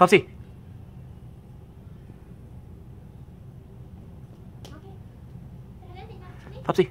Popsy. Popsy.